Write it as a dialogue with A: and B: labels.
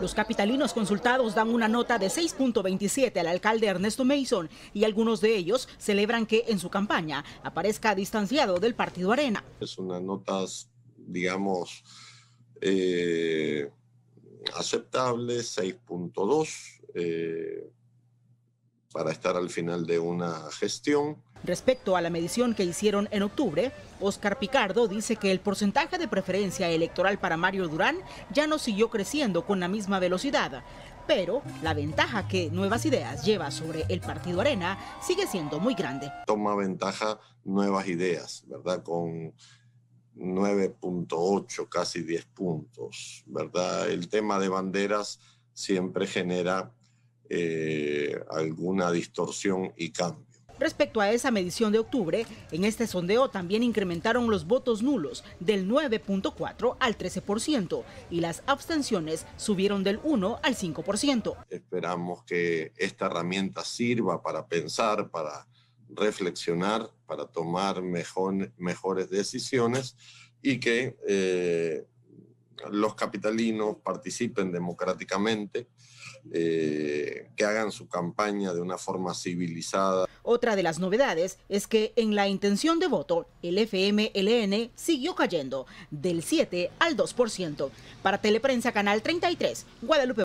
A: Los capitalinos consultados dan una nota de 6.27 al alcalde Ernesto Mason y algunos de ellos celebran que en su campaña aparezca distanciado del partido Arena.
B: Es una nota, digamos, eh, aceptable, 6.2, eh, para estar al final de una gestión.
A: Respecto a la medición que hicieron en octubre, Oscar Picardo dice que el porcentaje de preferencia electoral para Mario Durán ya no siguió creciendo con la misma velocidad, pero la ventaja que Nuevas Ideas lleva sobre el Partido Arena sigue siendo muy grande.
B: Toma ventaja Nuevas Ideas, ¿verdad? Con 9.8, casi 10 puntos, ¿verdad? El tema de banderas siempre genera eh, alguna distorsión y cambio.
A: Respecto a esa medición de octubre, en este sondeo también incrementaron los votos nulos del 9.4 al 13% y las abstenciones subieron del 1 al 5%.
B: Esperamos que esta herramienta sirva para pensar, para reflexionar, para tomar mejor, mejores decisiones y que eh, los capitalinos participen democráticamente, eh, que hagan su campaña de una forma civilizada.
A: Otra de las novedades es que en la intención de voto, el FMLN siguió cayendo del 7 al 2%. Para Teleprensa Canal 33, Guadalupe.